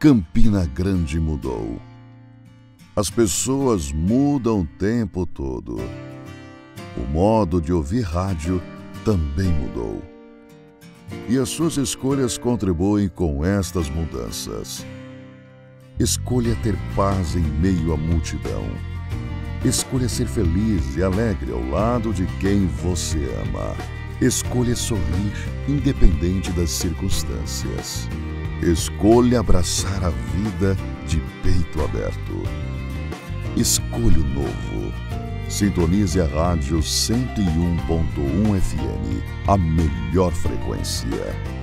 Campina Grande mudou. As pessoas mudam o tempo todo. O modo de ouvir rádio também mudou. E as suas escolhas contribuem com estas mudanças. Escolha ter paz em meio à multidão. Escolha ser feliz e alegre ao lado de quem você ama. Escolha sorrir, independente das circunstâncias. Escolha abraçar a vida de peito aberto. Escolha o novo. Sintonize a rádio 101.1 FM, a melhor frequência.